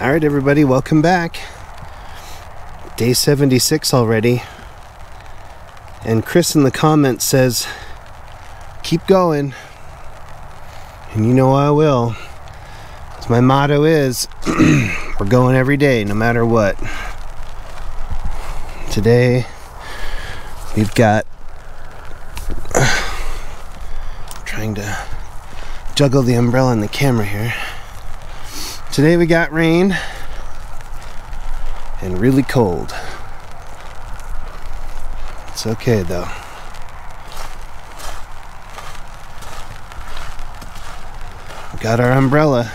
All right, everybody, welcome back. Day 76 already. And Chris in the comments says, keep going. And you know I will. 'Cause my motto is, we're going every day, no matter what. Today, we've got. trying to juggle the umbrella and the camera here. Today we got rain and really cold. It's okay though. We got our umbrella.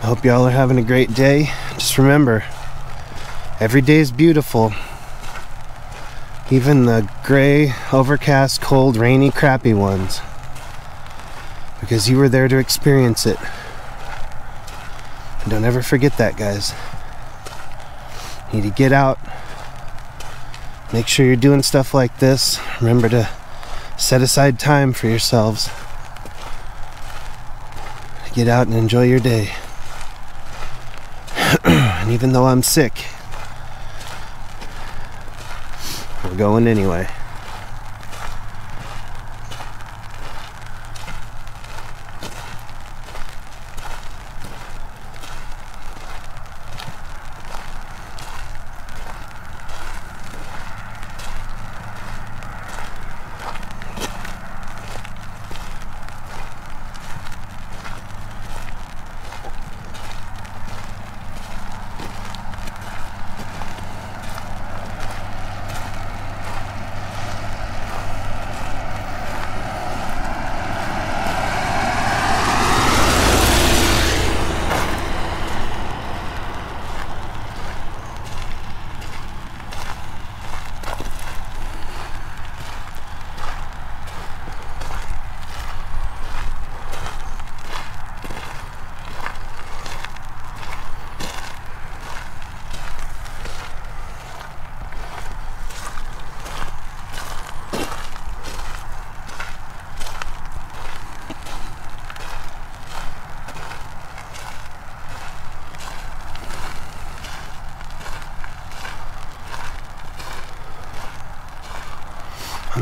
I hope y'all are having a great day. Just remember, every day is beautiful. Even the gray, overcast, cold, rainy, crappy ones. Because you were there to experience it. And don't ever forget that, guys. You need to get out. Make sure you're doing stuff like this. Remember to set aside time for yourselves. Get out and enjoy your day. and even though I'm sick, we're going anyway.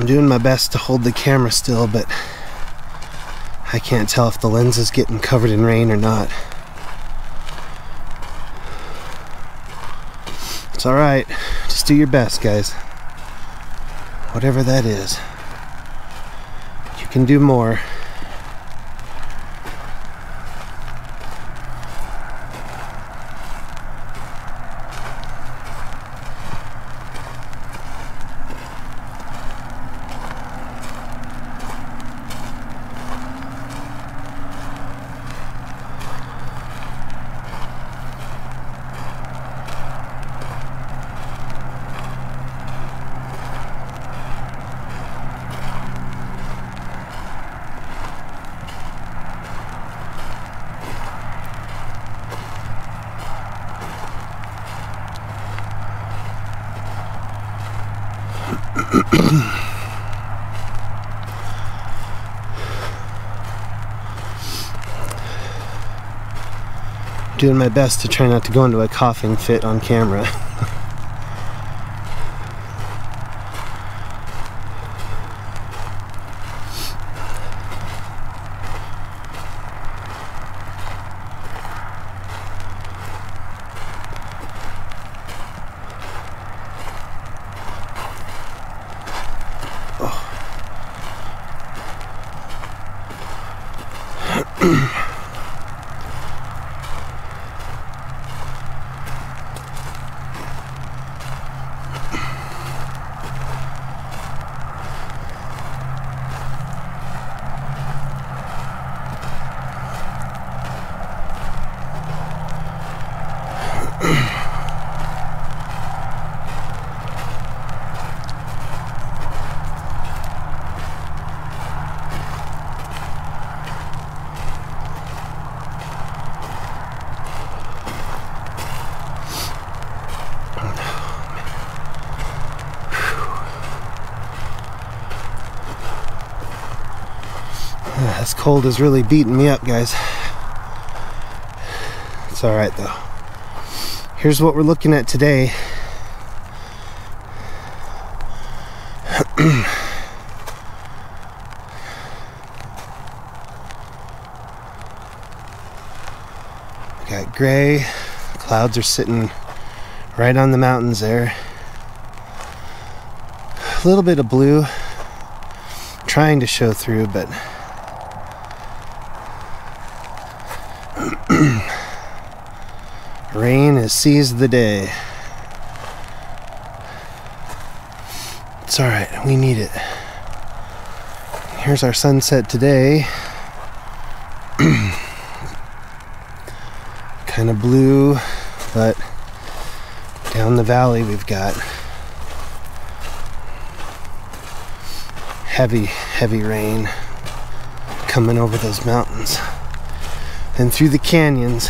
I'm doing my best to hold the camera still, but I can't tell if the lens is getting covered in rain or not. It's alright. Just do your best, guys. Whatever that is. You can do more. doing my best to try not to go into a coughing fit on camera. oh. This cold is really beating me up, guys. It's alright though. Here's what we're looking at today. got gray, clouds are sitting right on the mountains there. A little bit of blue trying to show through, but rain has seized the day. It's alright, we need it. Here's our sunset today. kind of blue, but down the valley we've got heavy, heavy rain coming over those mountains and through the canyons.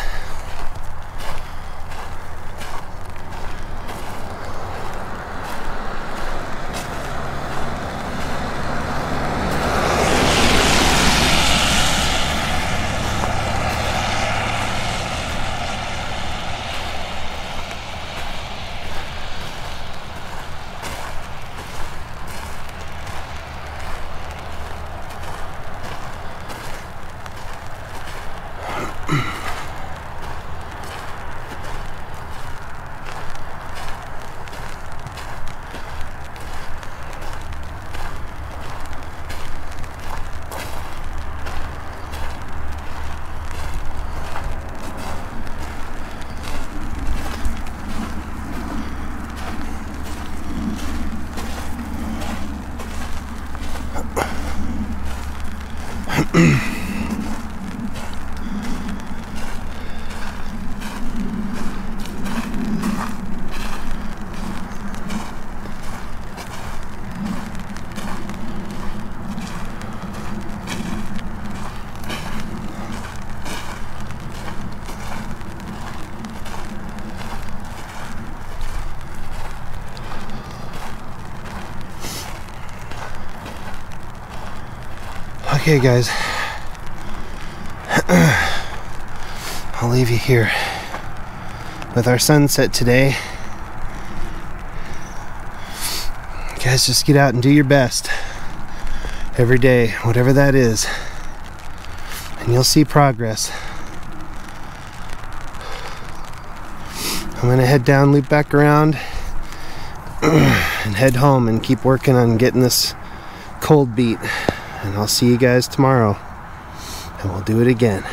Okay, guys. I'll leave you here with our sunset today. Guys, just get out and do your best every day, whatever that is, and you'll see progress. I'm gonna head down, loop back around, and head home and keep working on getting this cold beat and I'll see you guys tomorrow and we'll do it again.